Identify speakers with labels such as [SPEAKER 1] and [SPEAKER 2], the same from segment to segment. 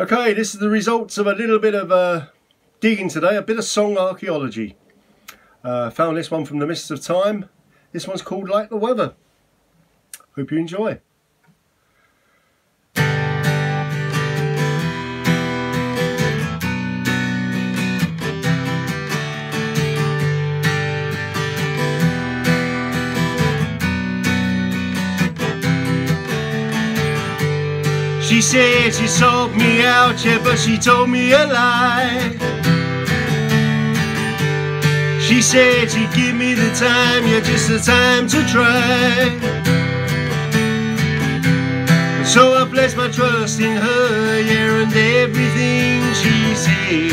[SPEAKER 1] Okay, this is the results of a little bit of uh, digging today, a bit of song archaeology. Uh, found this one from the Mists of Time. This one's called Like the Weather. Hope you enjoy. She said she sold me out, yeah, but she told me a lie. She said she'd give me the time, yeah, just the time to try. So I placed my trust in her, yeah, and everything she said.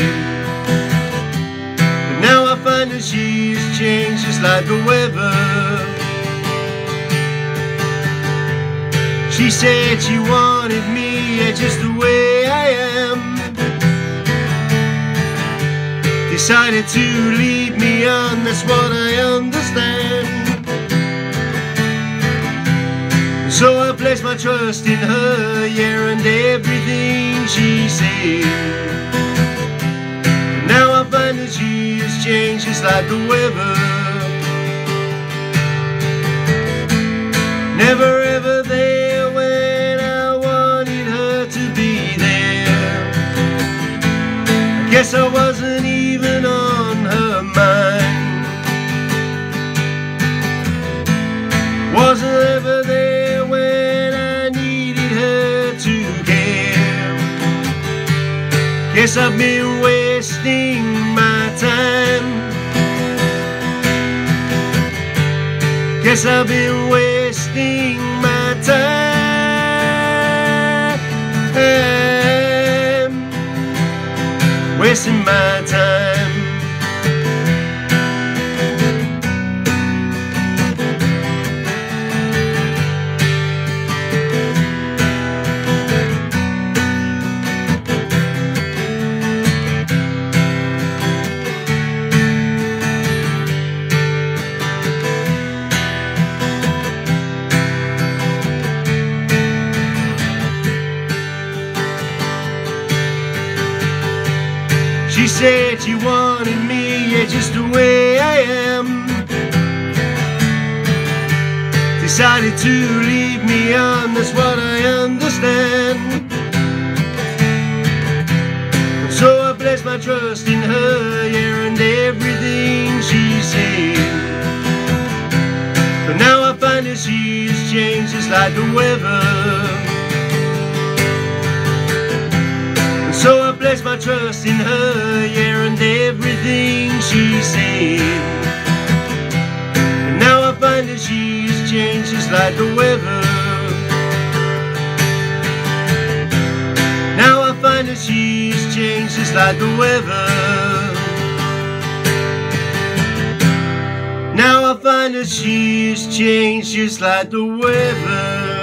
[SPEAKER 1] But now I find that she's changed just like the weather. She said she wanted me yeah, just the way I am. Decided to lead me on, that's what I understand. So I placed my trust in her, yeah, and everything she said. Now I find that she has changed just like the weather. Never ever Guess I've been wasting my time. Guess I've been wasting my time. Wasting my time She said she wanted me, yeah, just the way I am Decided to leave me on, that's what I understand. And So I placed my trust in her, yeah, and everything she said. But now I find that she's changed just like the weather. And So I place my trust in her, yeah, and everything she said. And now I find that she's changed just like the weather. Now I find that she's changed just like the weather. Now I find that she's changed just like the weather.